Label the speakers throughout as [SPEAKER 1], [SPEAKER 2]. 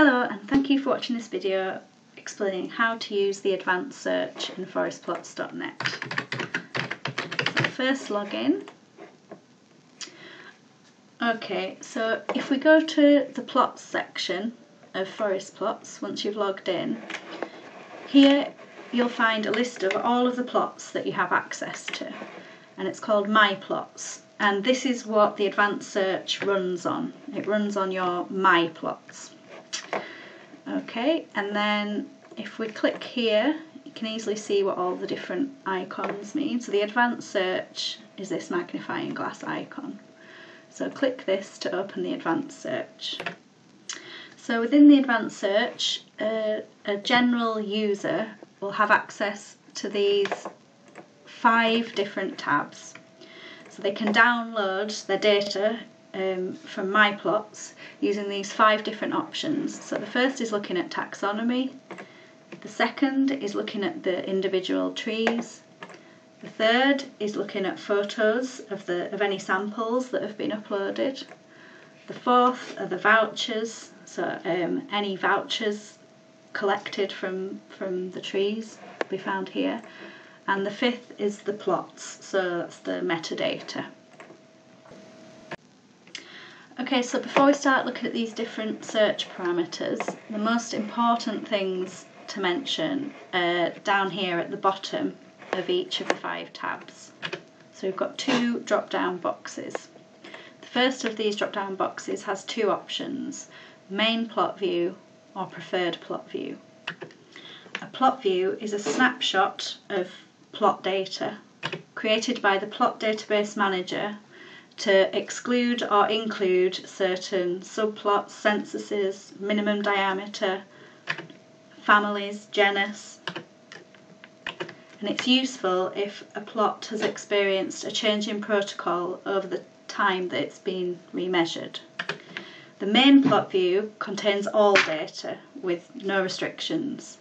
[SPEAKER 1] Hello and thank you for watching this video explaining how to use the advanced search in forestplots.net. So first log in. Okay, so if we go to the plots section of Forest Plots once you've logged in, here you'll find a list of all of the plots that you have access to and it's called My Plots and this is what the advanced search runs on. It runs on your My Plots. Okay, and then if we click here, you can easily see what all the different icons mean. So the advanced search is this magnifying glass icon. So click this to open the advanced search. So within the advanced search, uh, a general user will have access to these five different tabs. So they can download their data um, from My Plots using these five different options. So the first is looking at taxonomy, the second is looking at the individual trees, the third is looking at photos of, the, of any samples that have been uploaded, the fourth are the vouchers, so um, any vouchers collected from, from the trees will be found here, and the fifth is the plots, so that's the metadata. Okay, so before we start looking at these different search parameters, the most important things to mention are down here at the bottom of each of the five tabs. So we've got two drop-down boxes. The first of these drop-down boxes has two options, main plot view or preferred plot view. A plot view is a snapshot of plot data created by the plot database manager to exclude or include certain subplots, censuses, minimum diameter, families, genus. And it's useful if a plot has experienced a change in protocol over the time that it's been remeasured. The main plot view contains all data with no restrictions.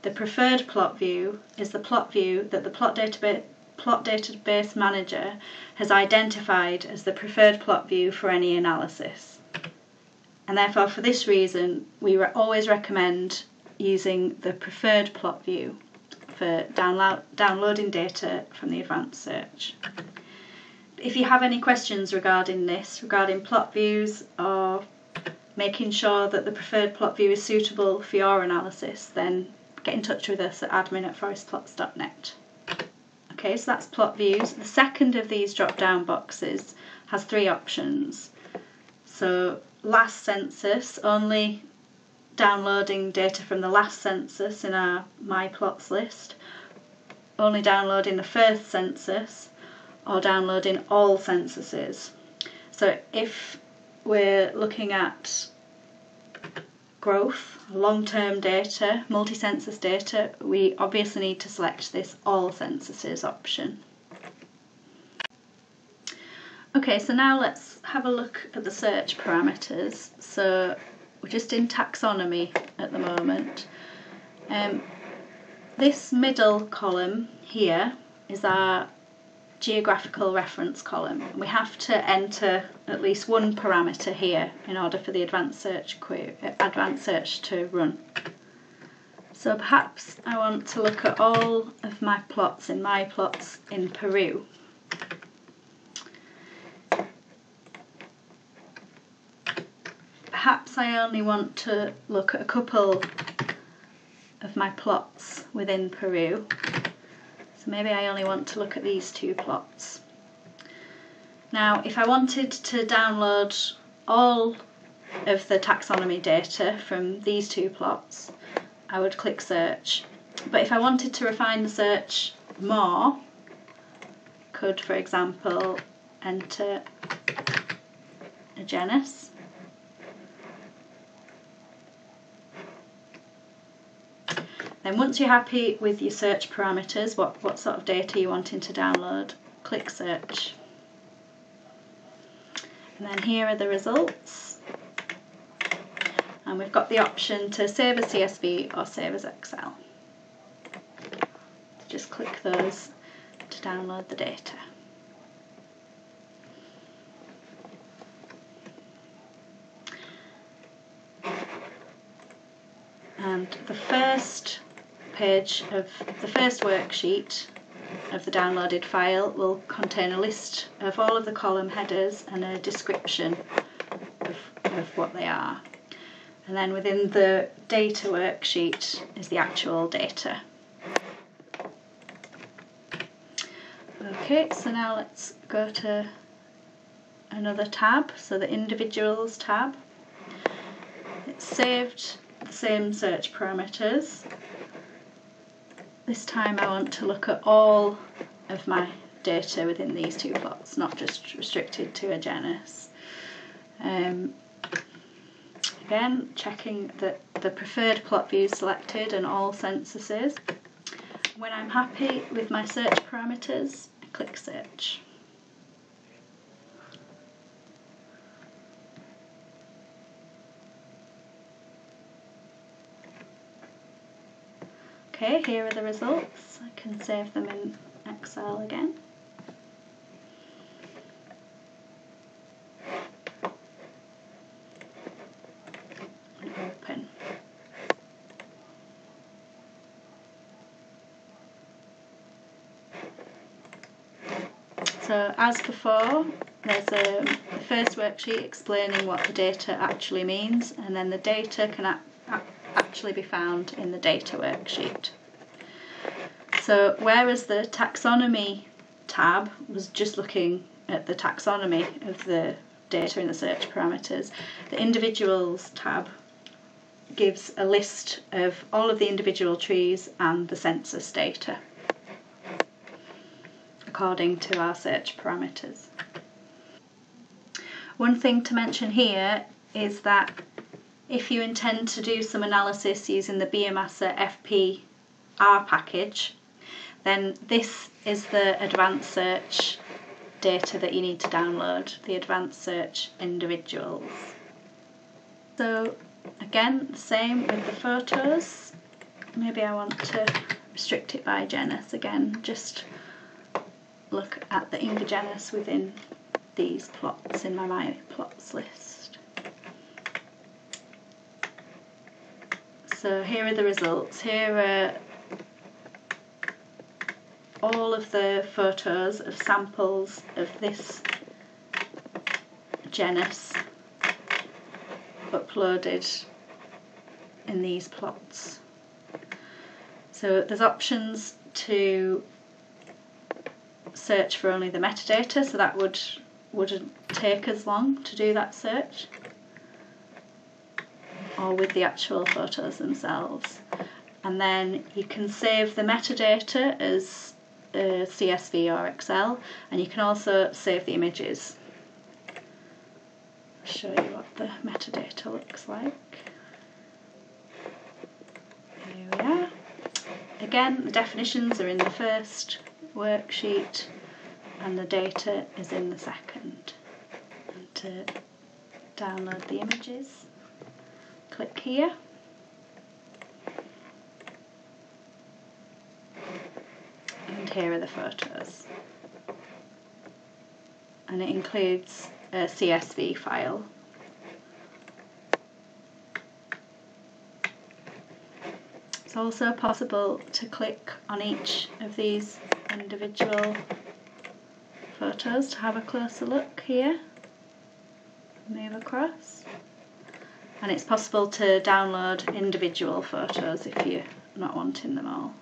[SPEAKER 1] The preferred plot view is the plot view that the plot database plot database manager has identified as the preferred plot view for any analysis. And therefore, for this reason, we re always recommend using the preferred plot view for download downloading data from the advanced search. If you have any questions regarding this, regarding plot views or making sure that the preferred plot view is suitable for your analysis, then get in touch with us at admin at forestplots.net. Okay, so that's plot views. The second of these drop down boxes has three options. So last census, only downloading data from the last census in our My Plots list, only downloading the first census, or downloading all censuses. So if we're looking at growth, long-term data, multi-census data, we obviously need to select this all censuses option. Okay, so now let's have a look at the search parameters. So we're just in taxonomy at the moment. Um, this middle column here is our geographical reference column. We have to enter at least one parameter here in order for the advanced search query, advanced search to run. So perhaps I want to look at all of my plots in my plots in Peru. Perhaps I only want to look at a couple of my plots within Peru so maybe I only want to look at these two plots. Now, if I wanted to download all of the taxonomy data from these two plots, I would click search. But if I wanted to refine the search more, could, for example, enter a genus Then once you're happy with your search parameters, what, what sort of data you're wanting to download, click search. And then here are the results. And we've got the option to save as CSV or save as Excel. Just click those to download the data. And the first page of the first worksheet of the downloaded file will contain a list of all of the column headers and a description of, of what they are. And then within the data worksheet is the actual data. Okay, so now let's go to another tab, so the individuals tab. It's saved the same search parameters. This time I want to look at all of my data within these two plots, not just restricted to a genus. Um, again, checking that the preferred plot view is selected and all censuses. When I'm happy with my search parameters, I click search. Okay, here are the results. I can save them in Excel again. Open. So as before, there's a first worksheet explaining what the data actually means and then the data can actually be found in the data worksheet. So whereas the taxonomy tab was just looking at the taxonomy of the data in the search parameters, the individuals tab gives a list of all of the individual trees and the census data according to our search parameters. One thing to mention here is that if you intend to do some analysis using the Biomasa FPR package, then this is the advanced search data that you need to download, the advanced search individuals. So again, the same with the photos. Maybe I want to restrict it by genus again, just look at the genus within these plots in my My Plots list. So here are the results. Here are all of the photos of samples of this genus uploaded in these plots. So there's options to search for only the metadata, so that would wouldn't take as long to do that search or with the actual photos themselves. And then you can save the metadata as uh, CSV or Excel, and you can also save the images. I'll show you what the metadata looks like. Here we are. Again, the definitions are in the first worksheet and the data is in the second. And to download the images, click here. And here are the photos. And it includes a CSV file. It's also possible to click on each of these individual photos to have a closer look here. Move across and it's possible to download individual photos if you're not wanting them all.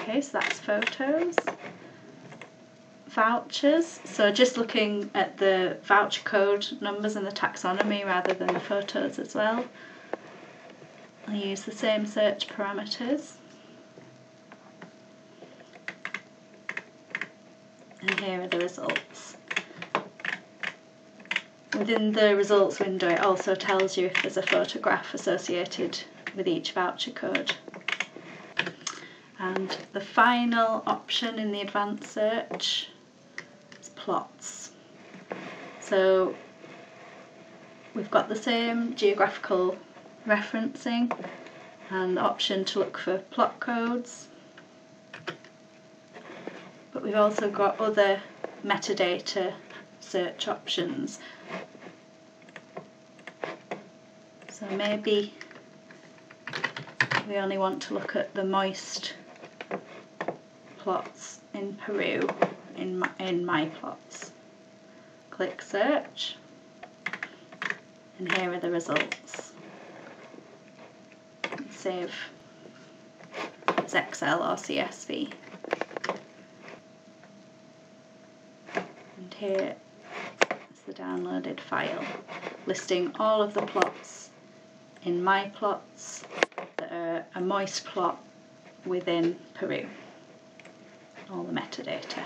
[SPEAKER 1] Okay, so that's photos. Vouchers, so just looking at the voucher code numbers and the taxonomy rather than the photos as well. I use the same search parameters. And here are the results. Within the results window it also tells you if there's a photograph associated with each voucher code. And the final option in the advanced search is plots. So we've got the same geographical referencing and the option to look for plot codes we've also got other metadata search options. So maybe we only want to look at the moist plots in Peru in my, in my plots. Click search and here are the results. Save as Excel or CSV. Here is the downloaded file listing all of the plots in my plots that are a moist plot within Peru. All the metadata.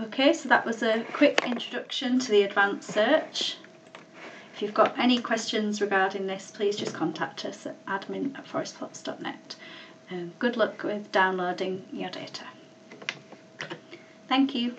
[SPEAKER 1] Okay, so that was a quick introduction to the advanced search. If you've got any questions regarding this, please just contact us at admin at forestplots.net. Um, good luck with downloading your data. Thank you.